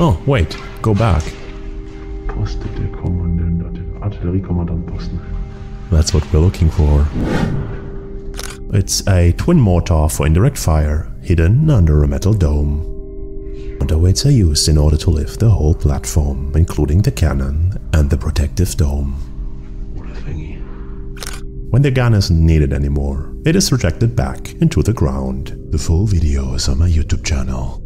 Oh, wait, go back. That's what we're looking for. It's a twin mortar for indirect fire, hidden under a metal dome. Underweights are used in order to lift the whole platform, including the cannon and the protective dome. Oder thingy. When the gun isn't needed anymore, it is rejected back into the ground. The full video is on my YouTube channel.